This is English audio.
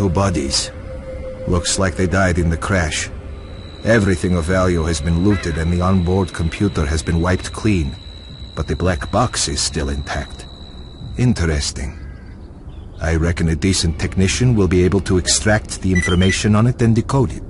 Two bodies. Looks like they died in the crash. Everything of value has been looted and the onboard computer has been wiped clean. But the black box is still intact. Interesting. I reckon a decent technician will be able to extract the information on it and decode it.